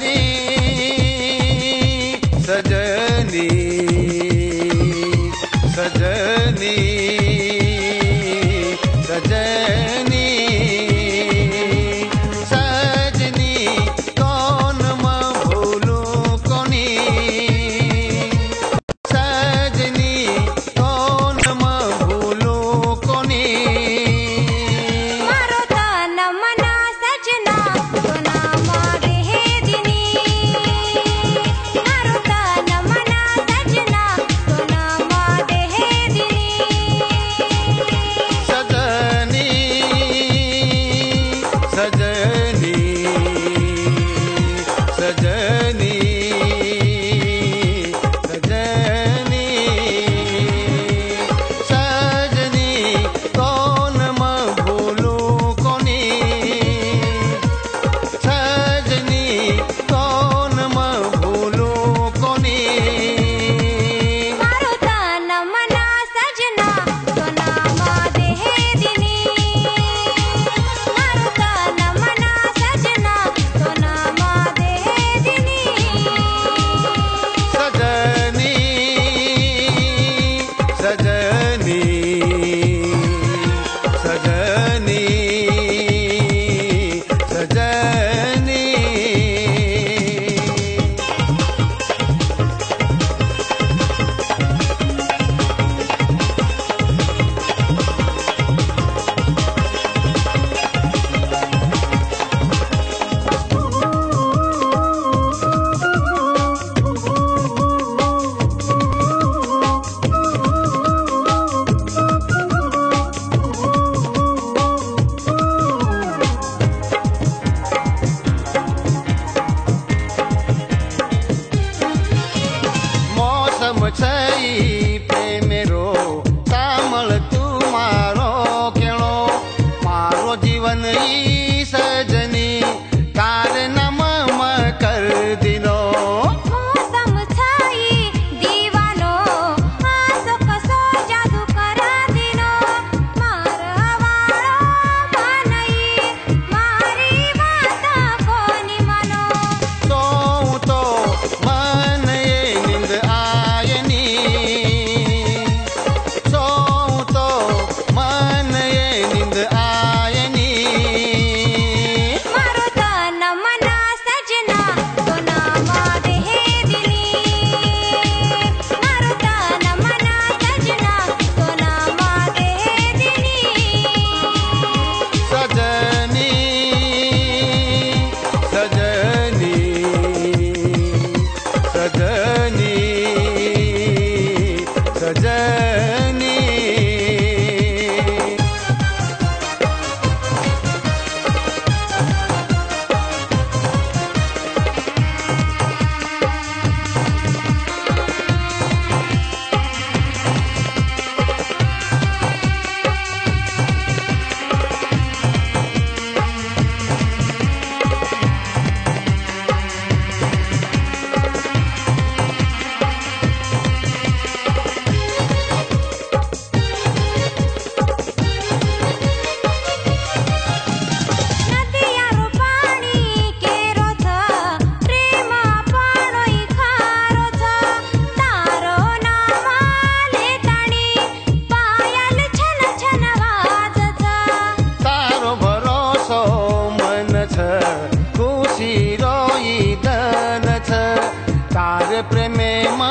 need जीवन सज चिरोयितन छ तार प्रेमे मा